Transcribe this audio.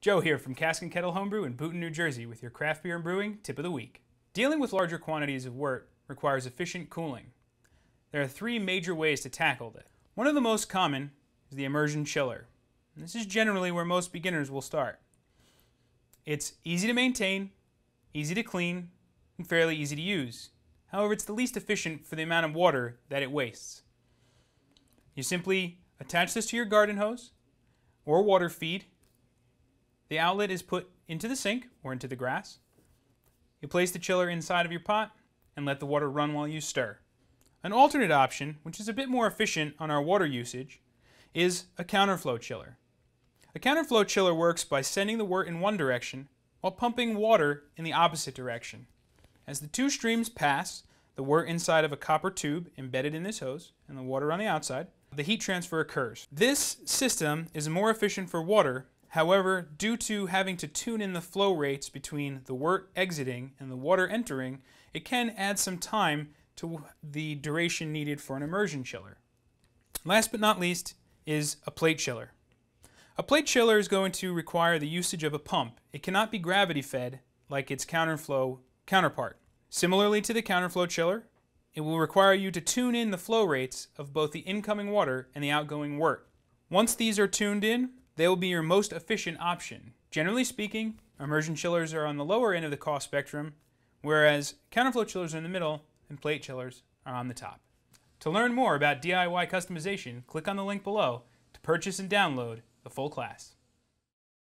Joe here from Cask and Kettle Homebrew in Boonton, New Jersey with your craft beer and brewing tip of the week. Dealing with larger quantities of wort requires efficient cooling. There are three major ways to tackle this. One of the most common is the immersion chiller. This is generally where most beginners will start. It's easy to maintain, easy to clean, and fairly easy to use. However, it's the least efficient for the amount of water that it wastes. You simply attach this to your garden hose or water feed the outlet is put into the sink or into the grass. You place the chiller inside of your pot and let the water run while you stir. An alternate option, which is a bit more efficient on our water usage, is a counterflow chiller. A counterflow chiller works by sending the wort in one direction while pumping water in the opposite direction. As the two streams pass, the wort inside of a copper tube embedded in this hose and the water on the outside, the heat transfer occurs. This system is more efficient for water However, due to having to tune in the flow rates between the wort exiting and the water entering, it can add some time to the duration needed for an immersion chiller. Last but not least is a plate chiller. A plate chiller is going to require the usage of a pump. It cannot be gravity fed like its counterflow counterpart. Similarly to the counterflow chiller, it will require you to tune in the flow rates of both the incoming water and the outgoing wort. Once these are tuned in, they will be your most efficient option. Generally speaking, immersion chillers are on the lower end of the cost spectrum, whereas counterflow chillers are in the middle and plate chillers are on the top. To learn more about DIY customization, click on the link below to purchase and download the full class.